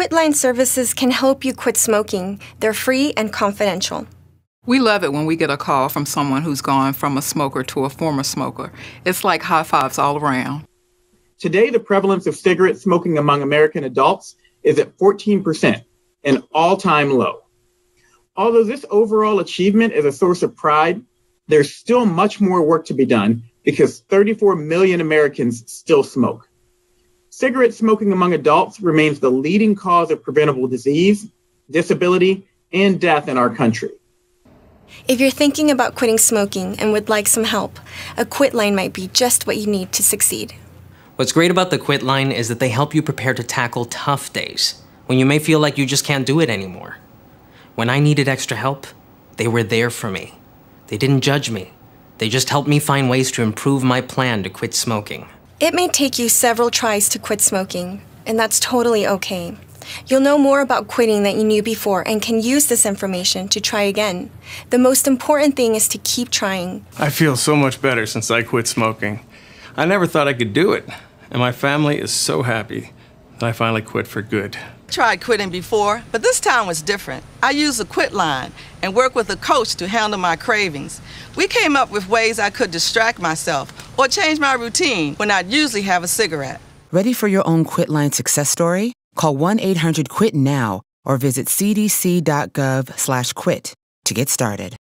Quitline services can help you quit smoking. They're free and confidential. We love it when we get a call from someone who's gone from a smoker to a former smoker. It's like high fives all around. Today, the prevalence of cigarette smoking among American adults is at 14%, an all time low. Although this overall achievement is a source of pride, there's still much more work to be done because 34 million Americans still smoke. Cigarette smoking among adults remains the leading cause of preventable disease, disability, and death in our country. If you're thinking about quitting smoking and would like some help, a quit line might be just what you need to succeed. What's great about the quit line is that they help you prepare to tackle tough days when you may feel like you just can't do it anymore. When I needed extra help, they were there for me. They didn't judge me. They just helped me find ways to improve my plan to quit smoking. It may take you several tries to quit smoking, and that's totally okay. You'll know more about quitting than you knew before and can use this information to try again. The most important thing is to keep trying. I feel so much better since I quit smoking. I never thought I could do it, and my family is so happy that I finally quit for good. I tried quitting before, but this time was different. I used a quit line and worked with a coach to handle my cravings. We came up with ways I could distract myself or change my routine when I'd usually have a cigarette. Ready for your own quitline success story? Call 1-800-QUIT now or visit cdc.gov/quit to get started.